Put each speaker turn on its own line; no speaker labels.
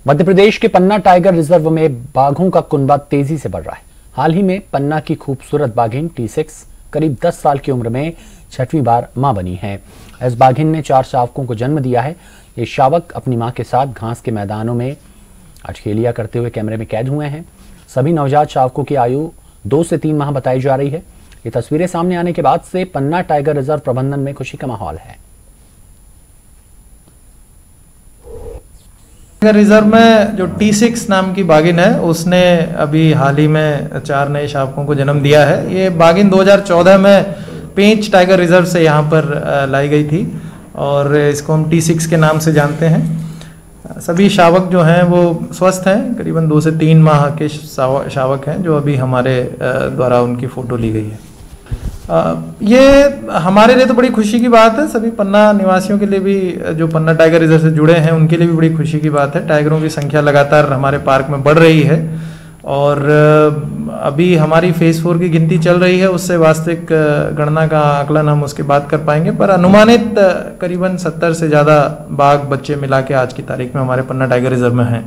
मध्य प्रदेश के पन्ना tiger reserve में बाघों का कुनबा तेज़ी से बढ़ रहा है। हाल ही में पन्ना की खूबसूरत बाघिन टी सिक्स करीब 10 साल की उम्र में छठवीं बार माँ बनी है। इस बाघिन ने चार शावकों को जन्म दिया है। ये शावक अपनी माँ के साथ घास के मैदानों में अटखेलिया करते हुए कैमरे में कैद हुए हैं। सभी नवजात शावकों की आयु दो से तीन माह बताई जा रही है। ये तस्वीरें सामने आने के बाद से पन्ना टाइगर रिज़र्व प्रबंधन में खुशी का माहौल है।
रिज़र्व में जो टी सिक्स नाम की बागिन है, उसने अभी हाल ही में चार नए शावकों को जन्म दिया है। ये बागिन 2014 में पेंच टाइगर रिज़र्व से यहाँ पर लाई गई थी और इसको हम टी सिक्स के नाम से जानते हैं। सभी शावक जो हैं, वो स्वस्थ हैं। करीबन दो से तीन माह के शावक हैं, जो अभी हमारे द्वारा उनकी फ़ोटो ली गई है। ये हमारे लिए तो बड़ी खुशी की बात है। सभी पन्ना निवासियों के लिए भी, जो पन्ना टाइगर रिज़र्व से जुड़े हैं, उनके लिए भी बड़ी खुशी की बात है। टाइगरों की संख्या लगातार हमारे पार्क में बढ़ रही है। और अभी हमारी फ़ेज़ फोर की गिनती चल रही है, उससे वास्तविक गणना का आकलन हम उसके बाद कर पाएँगे। पर अनुमानित करीबन सत्तर से ज़्यादा बाघ बच्चे मिला के आज की तारीख में हमारे पन्ना टाइगर रिज़र्व में हैं।